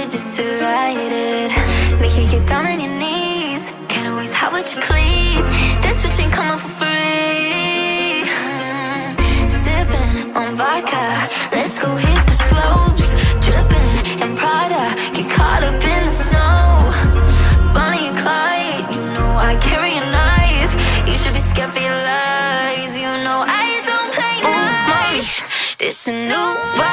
it just to write it. Make you get down on your knees. Can't always have what you please. This bitch ain't coming for free. Hmm. Sipping on vodka. Let's go hit the slopes. Dripping in Prada. Get caught up in the snow. Bonnie and Clyde You know I carry a knife. You should be scared for your lies. You know I don't play oh nice. This a new vibe